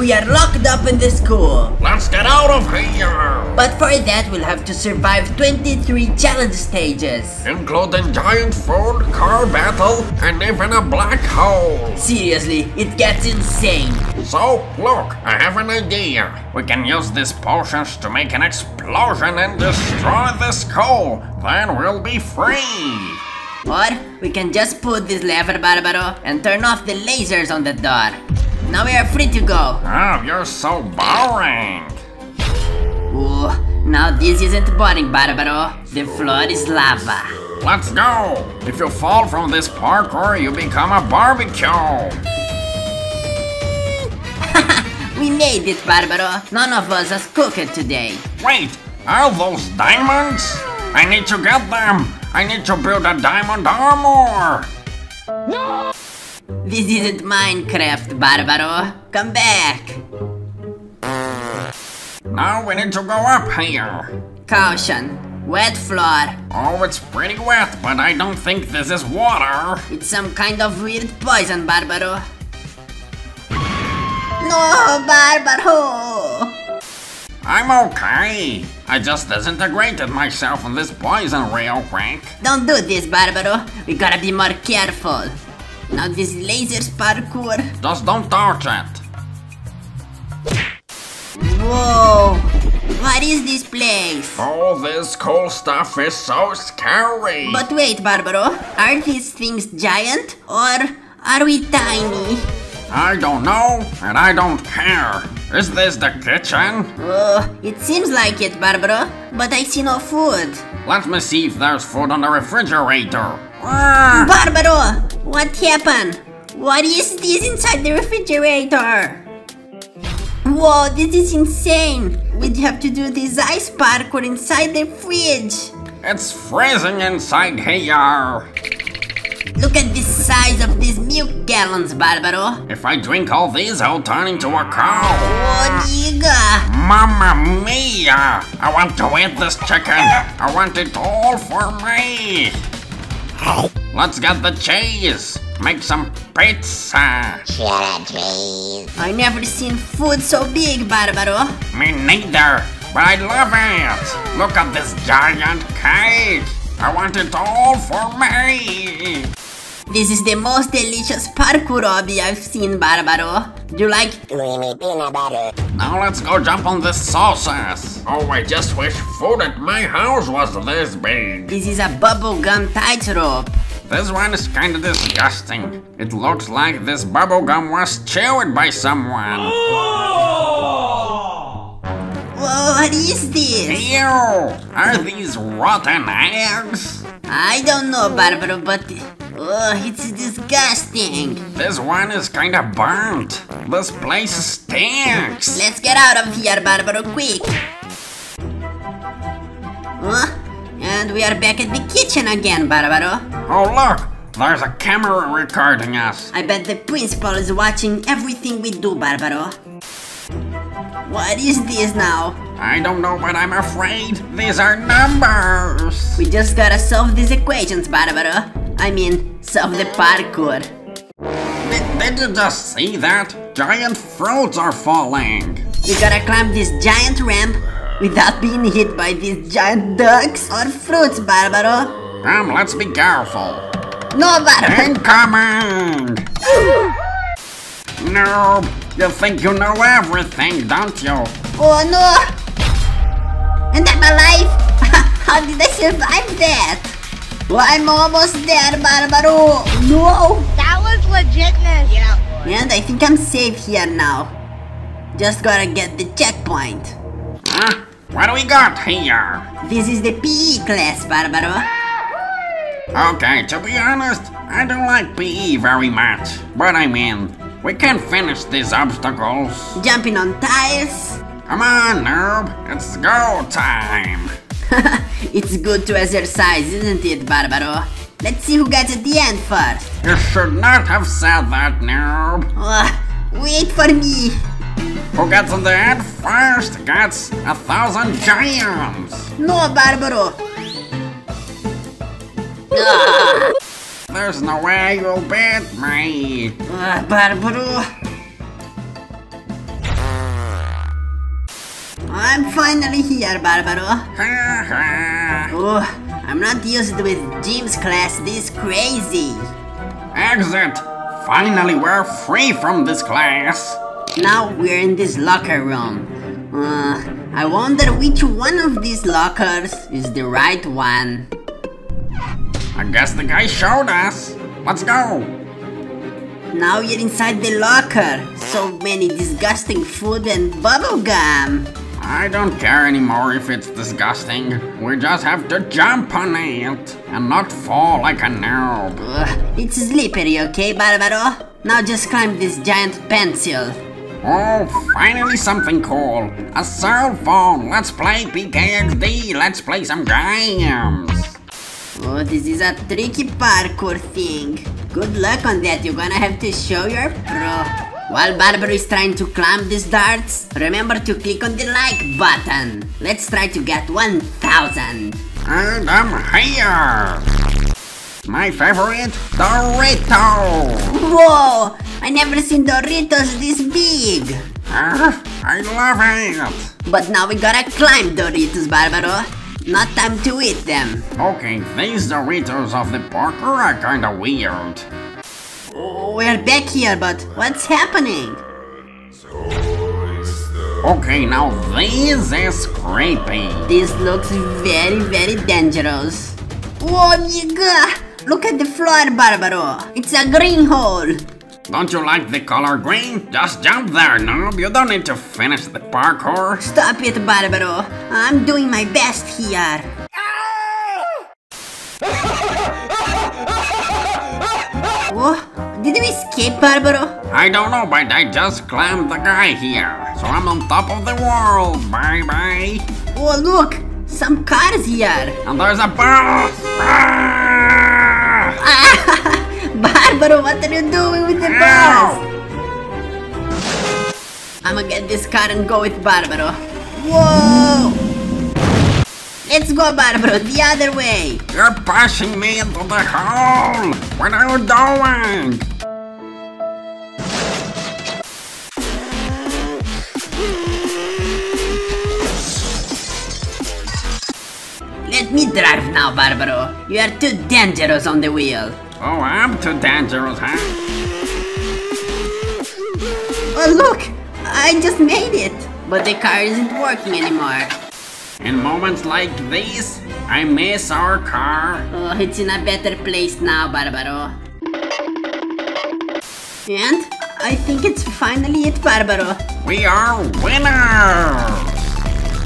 we are locked up in the school. Let's get out of here! But for that, we'll have to survive 23 challenge stages. Including giant food, car battle, and even a black hole. Seriously, it gets insane. So, look, I have an idea. We can use these potions to make an explosion and destroy the school. Then we'll be free. Or we can just put this lever, Barbaro, and turn off the lasers on the door. Now we are free to go. Oh, you're so boring. Ooh, now this isn't boring, Barbaro. The floor is lava. Let's go. If you fall from this parkour, you become a barbecue. We made it, Barbaro. None of us has cooked today. Wait, are those diamonds? I need to get them. I need to build a diamond armor. This isn't Minecraft, Barbaro. Come back. Now we need to go up here. Caution. Wet floor. Oh, it's pretty wet, but I don't think this is water. It's some kind of weird poison, Barbaro. No, Barbaro! I'm okay. I just disintegrated myself in this poison real quick. Don't do this, Barbaro. We gotta be more careful. Now this lasers parkour. Just don't touch it. Whoa! What is this place? All this cool stuff is so scary. But wait, Barbaro. Are these things giant or are we tiny? I don't know, and I don't care. Is this the kitchen? Oh, it seems like it, Barbaro. But I see no food. Let me see if there's food on the refrigerator. Ah, Barbaro! What happened? What is this inside the refrigerator? Whoa, this is insane! We'd have to do this ice parkour inside the fridge. it's freezing inside here. Look at the size of these milk gallons, Barbaro. If I drink all these, I'll turn into a cow. Oh, nigga! Mamma mia! I want to eat this chicken. I want it all for me. Let's get the cheese. Make some pizza. I never seen food so big, Barbaro. Me neither, but I love it. Look at this giant cake. I want it all for me. This is the most delicious parkour obby I've seen, Barbaro. Do you like creamy peanut butter. Now let's go jump on this sauces. Oh, I just wish food at my house was this big. This is a bubblegum tightrope. This one is kinda disgusting. It looks like this bubblegum was chewed by someone. Whoa, what is this? Ew! Are these rotten eggs? I don't know, Barbaro, but oh, it's disgusting. This one is kinda burnt. This place stinks. Let's get out of here, Barbaro, quick. Huh? And we are back at the kitchen again, Barbaro. Oh look! There's a camera recording us. I bet the principal is watching everything we do, Barbaro. What is this now? I don't know, but I'm afraid these are numbers. We just gotta solve these equations, Barbaro. I mean, solve the parkour. Did, did you just see that? Giant fruits are falling. We gotta climb this giant ramp without being hit by these giant ducks or fruits, Barbaro. Come, let's be careful. No, Barbaro. Incoming! No, you think you know everything, don't you? Oh no! And I'm alive! How did I survive that? Oh, I'm almost there, Barbaro! No! That was legitness. Yeah. And I think I'm safe here now. Just gotta get the checkpoint. Huh? What do we got here? This is the PE class, Barbaro. Okay, to be honest, I don't like PE very much. But I mean, we can finish these obstacles. Jumping on tiles. Come on, noob, it's go time. it's good to exercise, isn't it, Barbaro? Let's see who gets at the end first. You should not have said that, noob. Oh, wait for me. Who gets in the end first gets a thousand giants. No, Barbaro. There's no way you'll beat me. ah, Barbaro. I'm finally here, Barbaro. Oh, I'm not used with gym's class this crazy. Exit! Finally, we're free from this class. Now we're in this locker room. Uh, I wonder which one of these lockers is the right one. I guess the guy showed us. Let's go. Now you're inside the locker. So many disgusting food and bubble gum. I don't care anymore if it's disgusting. We just have to jump on it and not fall like a noob. Ugh, it's slippery, okay, Barbaro? Now just climb this giant pencil. Oh, finally something cool. A cell phone. Let's play PKXD. Let's play some games. Oh, this is a tricky parkour thing. Good luck on that, you're gonna have to show your pro. While Barbaro is trying to climb these darts, remember to click on the like button. Let's try to get 1000. And I'm here. My favorite, Dorito. Whoa! I never seen Doritos this big. Ah, I love it. But now we gotta climb Doritos, Barbaro. Not time to eat them. Okay, these Doritos of the parkour are kinda weird. Oh, we're back here, but what's happening? Okay, now this is creepy. This looks very, very dangerous. Whoa, nigga! Look at the floor, Barbaro. It's a green hole. Don't you like the color green? Just jump there, noob. You don't need to finish the parkour. Stop it, Barbaro. I'm doing my best here. Escape, Barbaro? I don't know, but I just climbed the guy here. So I'm on top of the world. Bye bye. Oh, look! Some cars here. And there's a bus. Ah! Barbaro, what are you doing with the bus? I'ma get this car and go with Barbaro. Whoa! Let's go, Barbaro, the other way. You're pushing me into the hole. What are you doing? Let me drive now, Barbaro. You are too dangerous on the wheel. Oh, I'm too dangerous, huh? Oh, look! I just made it! But the car isn't working anymore. In moments like these, I miss our car. Oh, it's in a better place now, Barbaro. And I think it's finally it, Barbaro. We are winners!